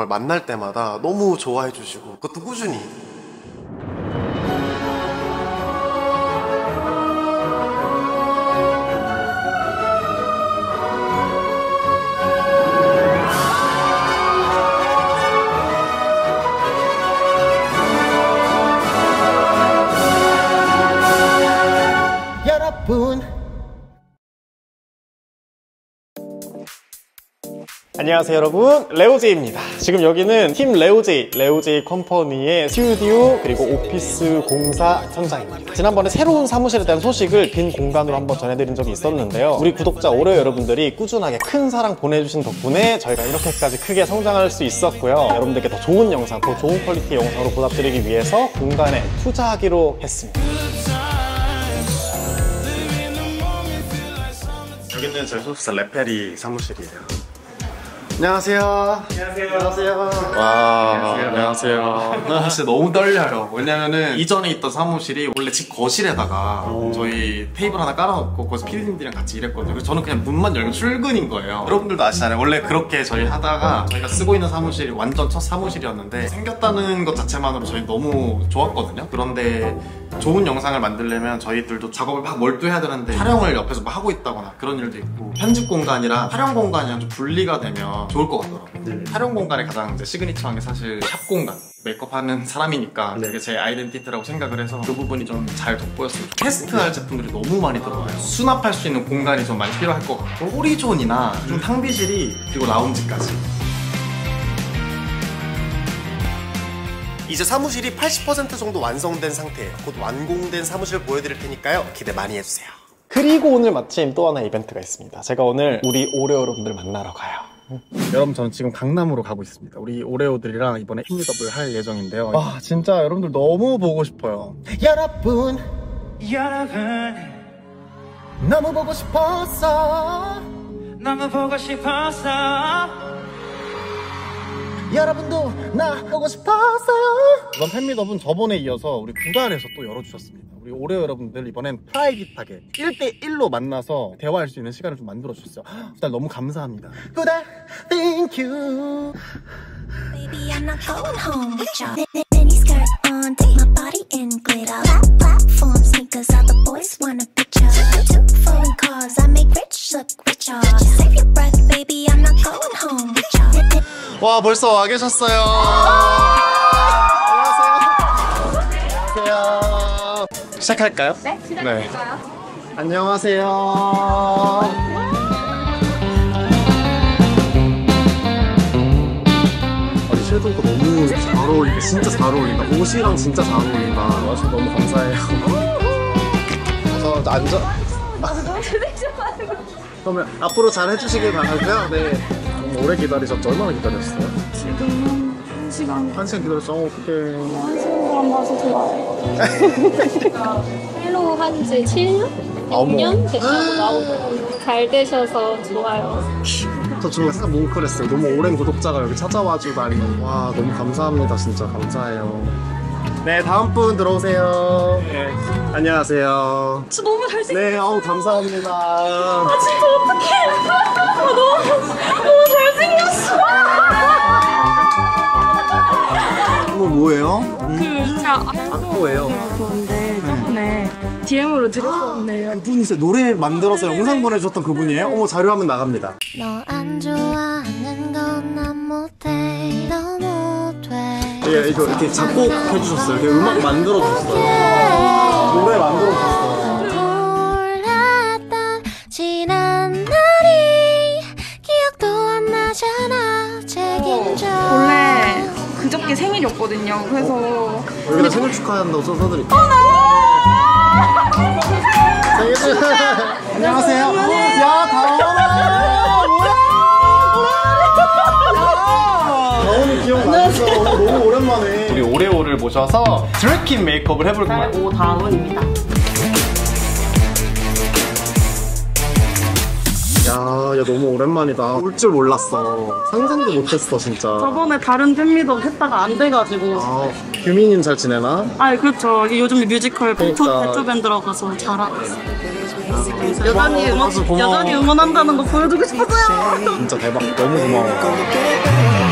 정말 만날 때마다 너무 좋아해 주시고 그것도 꾸준히 안녕하세요 여러분. 레오제이입니다. 지금 여기는 팀 레오제이 레오제이 컴퍼니의 스튜디오 그리고 오피스 공사 현장입니다. 지난번에 새로운 사무실에 대한 소식을 빈 공간으로 한번 전해드린 적이 있었는데요. 우리 구독자 오레오 여러분들이. 꾸준하게 큰 사랑 보내주신 덕분에 저희가 이렇게까지 크게 성장할 수 있었고요. 여러분들께 더 좋은 영상 더 좋은 퀄리티의 영상으로 보답드리기 위해서 공간에 투자하기로 했습니다. 여기는 저희 소속사 레페리 사무실이에요 안녕하세요. 안녕하세요. 안녕하세요. 와, 안녕하세요. 진짜 너무 떨려요. 왜냐면은 이전에 있던 사무실이 원래 집 거실에다가 저희 테이블 하나 깔아놓고 거기서 피디님들이랑 같이 일했거든요. 그래서 저는 그냥 문만 열면 출근인 거예요. 여러분들도 아시잖아요. 원래 그렇게 저희 하다가 저희가 쓰고 있는 사무실이 완전 첫 사무실이었는데 생겼다는 것 자체만으로 저희 너무 좋았거든요. 그런데 좋은 영상을 만들려면 저희들도 작업을 막 몰두해야 되는데 촬영을 옆에서 막 하고 있다거나 그런 일도 있고 편집 공간이랑 촬영 공간이랑 좀 분리가 되면 좋을 것 같더라고요. 촬영 공간의 가장 이제 시그니처한 게 사실 샵 공간. 메이크업 하는 사람이니까 그게 제 아이덴티티라고 생각을 해서 그 부분이 좀 잘 돋보였으면 좋겠어요. 테스트할 제품들이 너무 많이 들어와요. 수납할 수 있는 공간이 좀 많이 필요할 것 같고 호리존이나 좀 탕비실이 그리고 라운지까지 이제 사무실이 80% 정도 완성된 상태예요. 곧 완공된 사무실 보여드릴 테니까요. 기대 많이 해주세요. 그리고 오늘 마침 또 하나 이벤트가 있습니다. 제가 오늘 우리 오레오 여러분들 만나러 가요. 여러분 저는 지금 강남으로 가고 있습니다. 우리 오레오들이랑 이번에 핑미더블 할 예정인데요. 와 진짜 여러분들 너무 보고 싶어요. 여러분 여러분 너무 보고 싶었어 너무 보고 싶었어 여러분도 나 보고 싶었어요 이번 팬미더블은 저번에 이어서 우리 구단에서 또 열어주셨습니다. 우리 오레오 여러분들 이번엔 프라이빗하게 1대1로 만나서 대화할 수 있는 시간을 좀 만들어 주셨어요. 구단 너무 감사합니다. 구다 Thank you Baby, I'm not going home with y'all. Mini skirt on, take my body in glitter. Plat- Platform sneakers, all the boys wanna picture. Two foreign cars, I make rich 와 벌써 와 계셨어요. 안녕하세요. 안녕하세요. 시작할까요? 네, 시작할까요? 안녕하세요. 아니 섀도우가 너무 잘 어울린다. 진짜 잘 어울린다. 옷이랑 진짜 잘 어울린다. 와서 너무 감사해요. 어서 앉아. 그러면 앞으로 잘 해주시길 바라고요. 네. 오래 기다리셨죠? 얼마나 기다렸어요? 지금 한 시간 한 시간 기다렸어. 어, 어떡해. 한 시간 봐서 좋아요. 팔로우 한지 7년? 아, 어머. 6년 됐다고 나오고 잘 되셔서 좋아요. 저 정말 싹 뭉클했어요. 너무 오랜 구독자가 여기 찾아와 주다니. 와, 너무 감사합니다. 진짜 감사해요. 네, 다음 분 들어오세요. 네. 안녕하세요. 진짜 너무 잘생겼어. 네, 어우, 감사합니다. 아, 진짜 어떡해. 아, 너무, 너무 잘생겼어. 이거 뭐예요? 그, 제가 악보예요. 그런데 저번에 DM으로 드렸었는데요. 그분이세요. 노래 만들어서 영상 보내주셨던 그분이에요? 어머, 자료 한번 나갑니다. 너 안 좋아하는 건난 못해. 너 못해. 예, 이거 이렇게 작곡해 주셨어요. 이렇게 음악 만들어 주셨어요. 노래 만들어 주셨어요. 몰랐던 지난 날이 기억도 안 나잖아. 책임져. 원래 그저께 생일이었거든요. 그래서 여기다 생일 축하한다고 써드릴게요. 생일 축하! 안녕하세요. 야, 다원아! 기억나셨어. 너무 오랜만에. 우리 오레오를 모셔서 drag queen 메이크업을 해볼 거예요. 오다운입니다. 야, 야, 너무 오랜만이다. 올 줄 몰랐어. 상상도 못했어, 진짜. 저번에 다른 팬미도 했다가 안 돼가지고. 아, 규민이는 잘 지내나? 아, 그렇죠. 요즘 뮤지컬 그러니까. 베토, 베토벤 들어가서 잘하고 있어요. 아, 여전히 고마워. 응원, 고마워. 여전히 응원한다는 거 보여주고 싶었어요. 진짜 대박. 너무 고마워.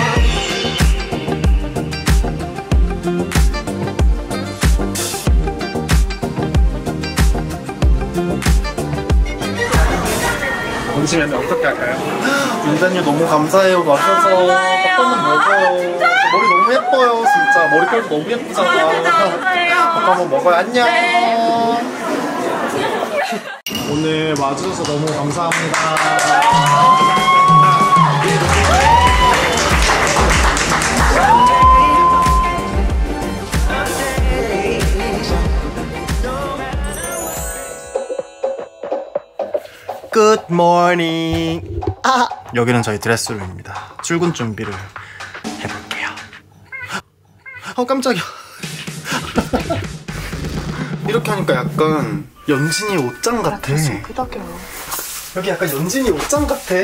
어떻게 할까요? 윤자님 너무 감사해요. 와셔서 밥 한번 먹어요. 머리 너무 예뻐요 진짜. 머리결도 너무 예쁘잖아. 밥 한번 먹어요. 안녕. 오늘 와주셔서 너무 감사합니다 Good morning. 아, 여기는 저희 드레스룸입니다. 출근 준비를 해볼게요. 어 깜짝이야. 이렇게 하니까 약간 연진이 옷장 같아. 여기 약간 연진이 옷장 같아.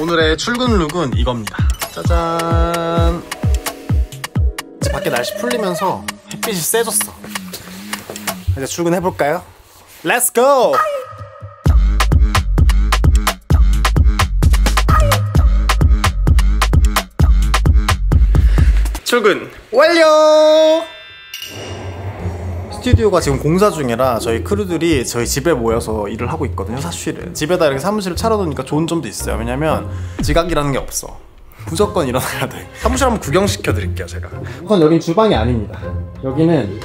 오늘의 출근 룩은 이겁니다. 짜잔. 이제 밖에 날씨 풀리면서 햇빛이 세졌어. 이제 출근해 볼까요? Let's go. 출근. 완료! 스튜디오가 지금 공사 중이라 저희 크루들이 저희 집에 모여서 일을 하고 있거든요 사실은. 집에다 이렇게 사무실을 차려놓으니까 좋은 점도 있어요. 왜냐면 지각이라는 게 없어. 무조건 일어나야 돼. 사무실 한번 구경시켜 드릴게요 제가. 우선 여긴 주방이 아닙니다. 여기는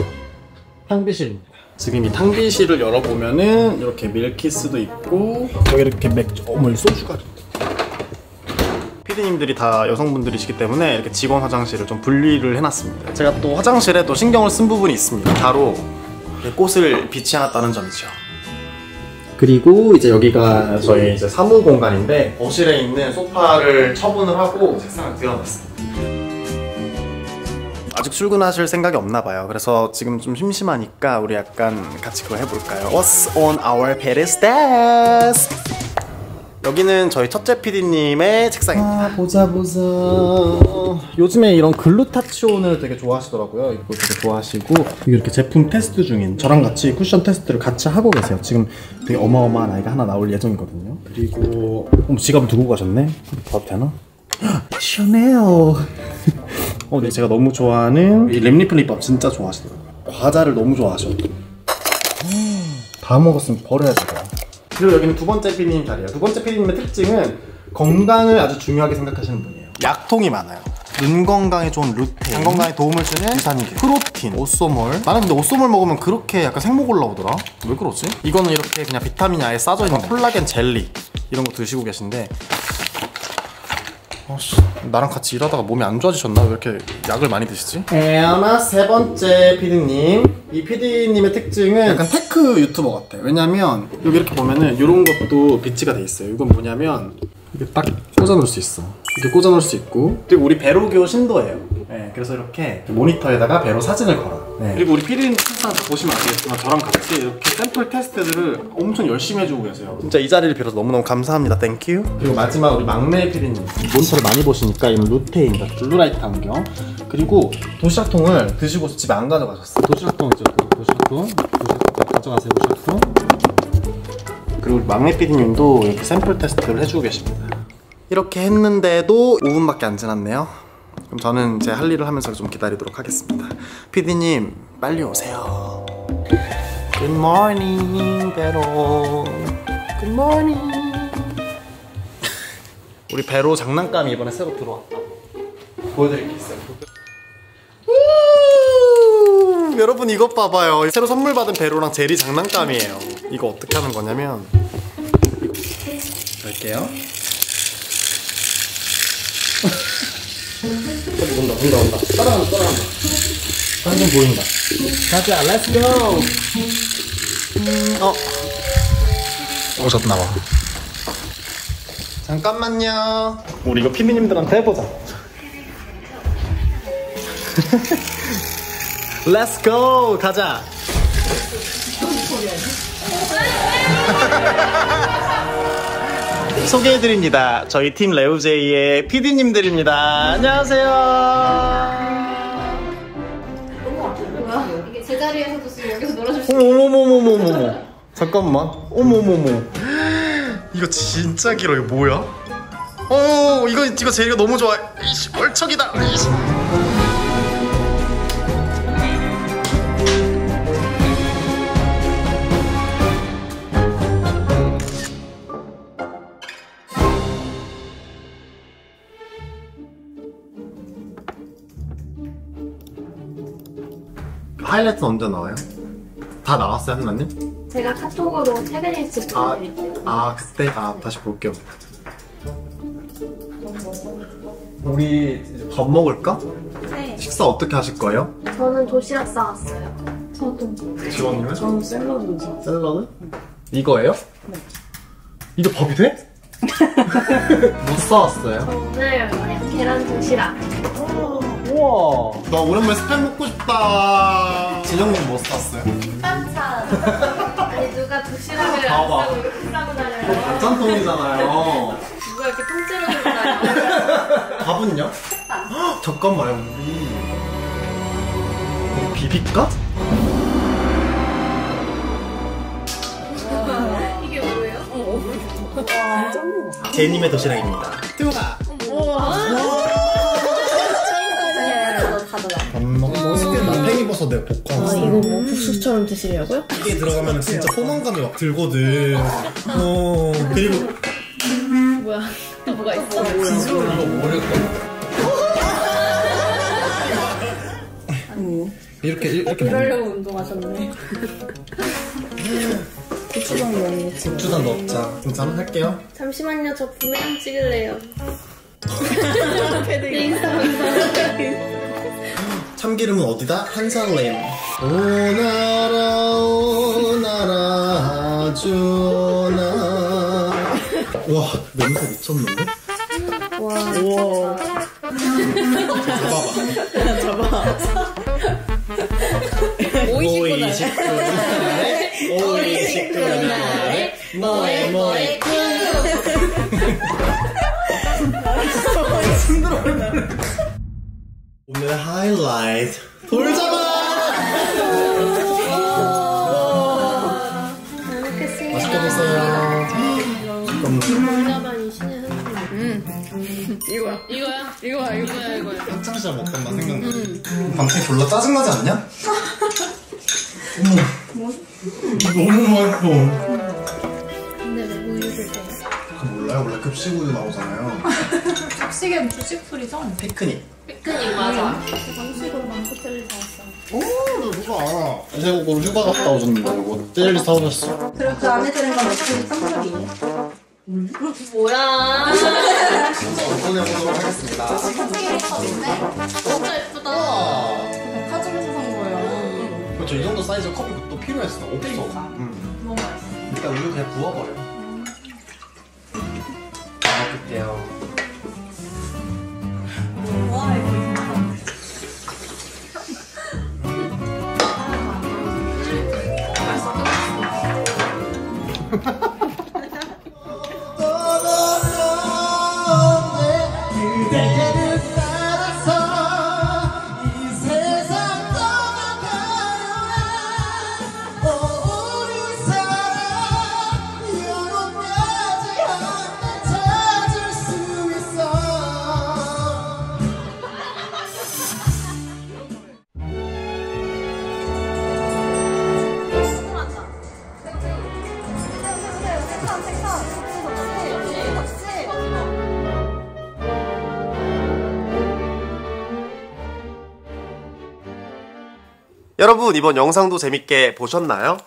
탕비실입니다. 지금 이 탕비실을 열어보면은 이렇게 밀키스도 있고 여기 이렇게 맥주 어머 이 소주가 피디님들이 다 여성분들이시기 때문에 이렇게 직원 화장실을 좀 분리를 해놨습니다. 제가 또 화장실에 또 신경을 쓴 부분이 있습니다. 바로 꽃을 비치해놨다는 점이죠. 그리고 이제 여기가 저희 이제 사무 공간인데 거실에 있는 소파를 처분을 하고 책상을 들여놨습니다. 아직 출근하실 생각이 없나 봐요. 그래서 지금 좀 심심하니까 우리 약간 같이 그거 해볼까요? What's on our Paris desk? 여기는 저희 첫째 PD님의 책상입니다. 아, 보자 보자. 요즘에 이런 글루타치온을 되게 좋아하시더라고요. 이거 되게 좋아하시고 이렇게 제품 테스트 중인 저랑 같이 쿠션 테스트를 같이 하고 계세요. 지금 되게 어마어마한 아이가 하나 나올 예정이거든요. 그리고 어, 지갑을 두고 가셨네. 봐도 되나? 시원해요. 어, 네, 제가 너무 좋아하는 이 랩리플립밥 진짜 좋아하시더라고요. 과자를 너무 좋아하셔. 다 먹었으면 버려야 돼요. 그리고 여기는 두 번째 PD님 자리예요. 두 번째 PD님의 특징은 건강을 아주 중요하게 생각하시는 분이에요. 약통이 많아요. 눈 건강에 좋은 루테인, 장 건강에 도움을 주는 유산균, 프로틴, 오쏘몰. 나는 근데 오쏘몰 먹으면 그렇게 약간 생목 올라오더라. 왜 그러지? 이거는 이렇게 그냥 비타민이 아예 싸져 있는 콜라겐 젤리 이런 거 드시고 계신데. 어씨, 나랑 같이 일하다가 몸이 안 좋아지셨나? 왜 이렇게 약을 많이 드시지? 에어나 세 번째 피디님. 이 피디님의 특징은 약간 tech 유튜버 같아. 왜냐면 여기 이렇게 보면은 이런 것도 비치가 돼 있어요. 이건 뭐냐면 이게 딱 꽂아놓을 수 있어. 이렇게 꽂아놓을 수 있고 그리고 우리 베로교 신도예요. 네, 그래서 이렇게 모니터에다가 베로 사진을 걸어. 네. 그리고 우리 피디님 항상 보시면 아시겠지만 저랑 같이 이렇게 샘플 테스트들을 엄청 열심히 해주고 계세요. 진짜 이 자리를 빌어서 너무너무 감사합니다. Thank you. 그리고 마지막 우리 막내 피디님 모니터를 많이 보시니까 이런 루테인, 블루라이트 안경 그리고 도시락통을 드시고 집에 안 가져가셨어요. 도시락통 있죠? 도시락통. 도시락통 가져가세요. 도시락통. 그리고 우리 막내 PD님도 이렇게 샘플 테스트를 해주고 계십니다. 이렇게 했는데도 5분밖에 안 지났네요. 그럼 저는 제할 일을 하면서 좀 기다리도록 하겠습니다. PD님 빨리 오세요. Good morning, 베로. Good morning. 우리 베로 장난감이 이번에 새로 들어왔다. 보여드릴 게 있어요. 우! 여러분 이것 봐봐요. 새로 선물 받은 베로랑 제리 장난감이에요. 이거 어떻게 하는 거냐면 갈게요. 저기 온다 온다 온다 따라간다 따라간다 완전 보인다 가자 let's go 음, 어 오셨나봐. 잠깐만요. 우리 이거 피디님들한테 해보자. let's go 가자 소개해드립니다. 저희 팀 레오제이의 PD님들입니다. 안녕하세요. 이게 제자리에서도 지금 여기서 놀아줄 수 어머머머머머머. 잠깐만. 어머머머. 이거 진짜 길어. 이거 뭐야? 어, 이거 이거 제리가 너무 좋아. 이씨, 월척이다. 이씨. 하이라이트는 언제 나와요? 다 나왔어요 한나님? 제가 카톡으로 체크리스트 아, 보내드릴게요. 아 그때? 아 다시 볼게요 우리 이제 밥 먹을까? 네. 식사 어떻게 하실 거예요? 저는 도시락 싸왔어요. 저도. 지원님은? 저는 샐러드. 샐러드? 이거예요? 네 이게 밥이 돼? 못 사왔어요? 오늘 계란 도시락. 우와 나 오랜만에 스팸 먹고 싶다 진영님 뭐 사왔어요? 반찬. 아니 누가 도시락을 안 봐봐. 싸고 이렇게 싸고 다녀요? 반찬통이잖아요 누가 이렇게 통째로 들고 다녀요? 밥은요? 헉, 잠깐만요 우리 우리 비비까? 이게 뭐예요? 제님의 도시락입니다 뚜아 맛있겠 다 팽이버섯 내 볶아 이거 뭐 국수처럼 드시려고요? 이게 들어가면 진짜 포만감이 막 들거든 어 그리고 뭐야? 또 뭐가 있어? 이거 모를 거 이렇게 이렇게 이러려고 운동하셨네. 고추장 넣어야지. 고추장 넣자 괜찮아? 할게요 잠시만요, 저 부메랑 찍을래요. 인스타 인스타. 참기름은 어디다? 한살림 오나라 오나라 주나. 와 냄새 미쳤는데? 와. 우와 잡아봐 오이 식구 나래 오이 식구 나래 뭐해 뭐해. 오늘 학창시절 먹던 맛 생각나 밤새 졸라 짜증나지 않냐? 어머 너무 맛있어 근데 왜 우유 드세요? 그 몰라요? 원래 급식우유 나오잖아요 합식은 주식풀이죠? 피크닉 피크닉 맞아. 방식으로 망고텔리 사왔어. 오 누가 알아 이제국으로 휴가 갔다 오셨는데 이거 젤리 사오셨어 그리고 그 안에 들은 건 어떻게 깜짝이에요? 뭐야? 꺼내보도록 하겠습니다 진짜 예쁘다. 카즈에서 산 거예요. 그렇죠 이 정도 사이즈 컵이 또 필요했어 없어 응. 너무 맛있어. 일단 우유 그냥 부어버려 잘 먹을게요 와, 이거 라서 여러분 이번 영상도 재밌게 보셨나요?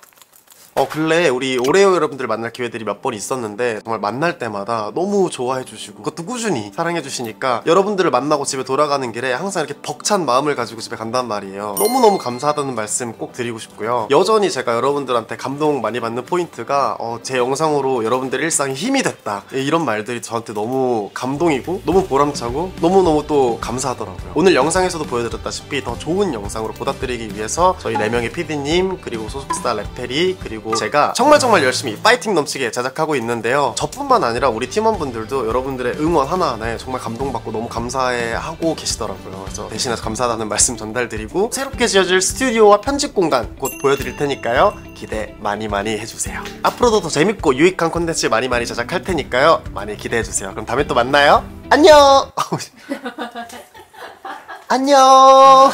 어 근래 우리 오레오 여러분들 만날 기회들이 몇 번 있었는데 정말 만날 때마다 너무 좋아해 주시고 그것도 꾸준히 사랑해 주시니까 여러분들을 만나고 집에 돌아가는 길에 항상 이렇게 벅찬 마음을 가지고 집에 간단 말이에요. 너무너무 감사하다는 말씀 꼭 드리고 싶고요. 여전히 제가 여러분들한테 감동 많이 받는 포인트가 어, 제 영상으로 여러분들 일상에 힘이 됐다. 이런 말들이 저한테 너무 감동이고 너무 보람차고 너무너무 또 감사하더라고요. 오늘 영상에서도 보여드렸다시피 더 좋은 영상으로 보답드리기 위해서 저희 4명의 PD님 그리고 소속사 레페리 그리고 제가 정말 정말 열심히 파이팅 넘치게 제작하고 있는데요. 저뿐만 아니라 우리 팀원분들도 여러분들의 응원 하나하나에 정말 감동받고 너무 감사해하고 계시더라고요. 그래서 대신해서 감사하다는 말씀 전달드리고 새롭게 지어질 스튜디오와 편집 공간 곧 보여드릴 테니까요. 기대 많이 많이 해주세요. 앞으로도 더 재밌고 유익한 콘텐츠 많이 많이 제작할 테니까요. 많이 기대해주세요. 그럼 다음에 또 만나요. 안녕! 안녕